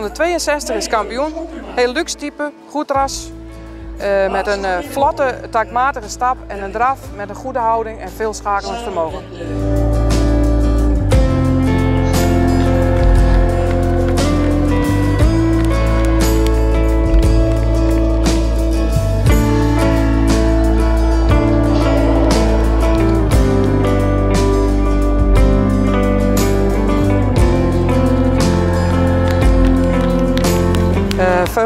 Nummer 162 is kampioen. Heel luxe type, goed ras. Uh, met een vlotte, taakmatige stap en een draf met een goede houding en veel schakelend vermogen.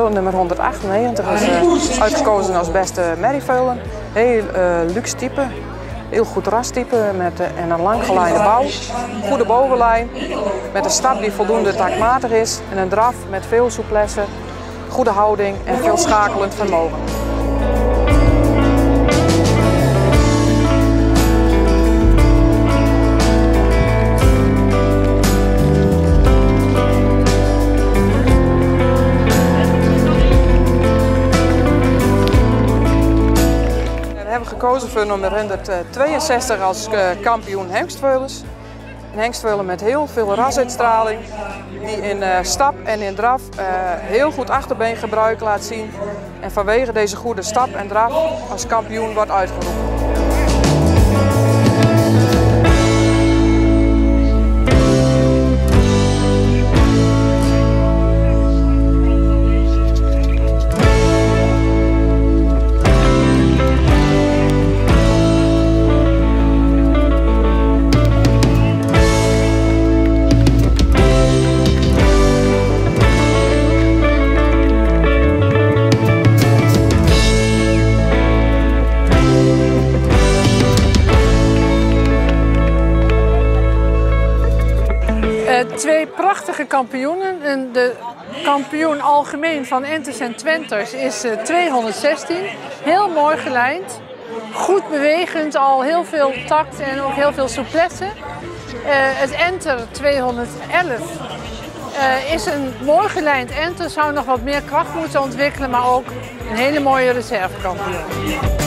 Nummer 198 is uh, uitgekozen als beste merrieveulen. Heel uh, luxe type, heel goed rastype met, uh, en een lang geleide bouw. Goede bovenlijn, met een stap die voldoende taakmatig is en een draf met veel souplesse, goede houding en veel schakelend vermogen. Gekozen voor nummer 162 als eh, kampioen hengstveulens. Een hengstveulen met heel veel rasuitstraling, die in uh, stap en in draf uh, heel goed achterbeengebruik laat zien. En vanwege deze goede stap en draf als kampioen wordt uitgeroepen. Twee prachtige kampioenen. En de kampioen algemeen van Entes en Twenters is 216. Eh, heel mooi gelijnd. Goed bewegend, al heel veel tact en ook heel veel souplesse. Uh, het Enter 211 uh, is een mooi gelijnd Enter. Zou nog wat meer kracht moeten ontwikkelen, maar ook een hele mooie reservekampioen.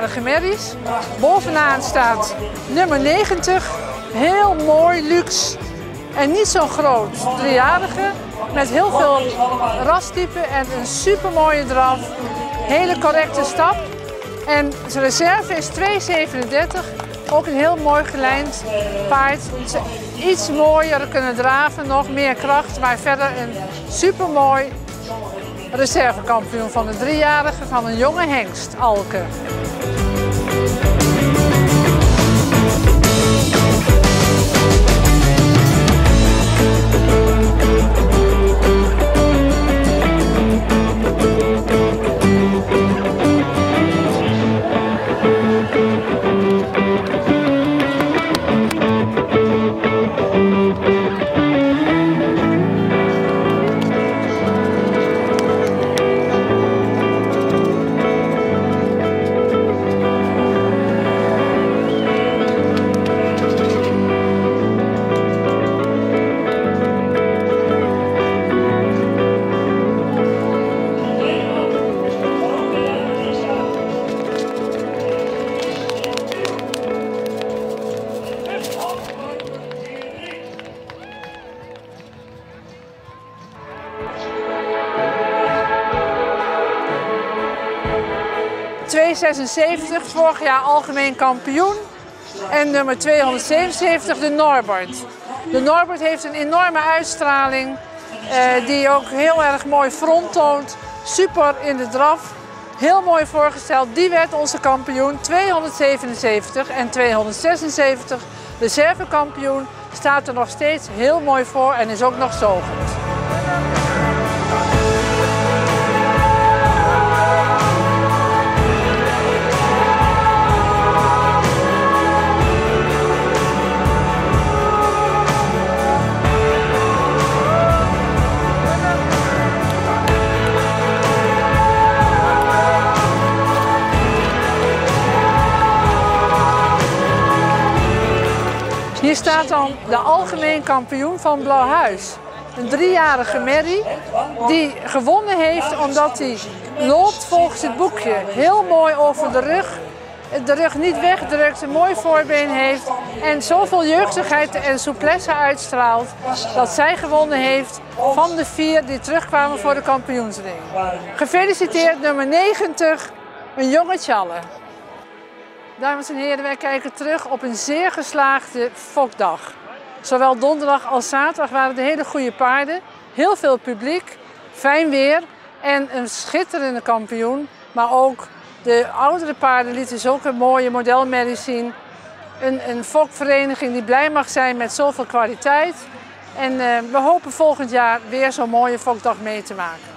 3-jarige merries. Bovenaan staat nummer 90. Heel mooi, luxe en niet zo groot. Driejarige met heel veel rastypen en een super mooie draf. Hele correcte stap. En zijn reserve is 2,37. Ook een heel mooi gelijnd paard. Iets mooier kunnen draven, nog meer kracht. Maar verder een super mooi reservekampioen van de driejarige van een jonge hengst, Alke. 276, vorig jaar algemeen kampioen. En nummer 277, de Norbert. De Norbert heeft een enorme uitstraling, eh, die ook heel erg mooi front toont. Super in de draf, heel mooi voorgesteld. Die werd onze kampioen, 277 en 276. Reservekampioen staat er nog steeds heel mooi voor en is ook nog zogend. Hier staat dan de algemeen kampioen van Blauwhuis. Een driejarige merrie die gewonnen heeft omdat hij loopt volgens het boekje. Heel mooi over de rug. De rug niet wegdrukt, een mooi voorbeen heeft en zoveel jeugdigheid en souplesse uitstraalt dat zij gewonnen heeft van de vier die terugkwamen voor de kampioensring. Gefeliciteerd nummer 90, een jonge Tjalle. Dames en heren, wij kijken terug op een zeer geslaagde fokdag. Zowel donderdag als zaterdag waren er hele goede paarden, heel veel publiek, fijn weer en een schitterende kampioen. Maar ook de oudere paarden lieten zulke mooie modelmerries zien. Een, een fokvereniging die blij mag zijn met zoveel kwaliteit. En uh, we hopen volgend jaar weer zo'n mooie fokdag mee te maken.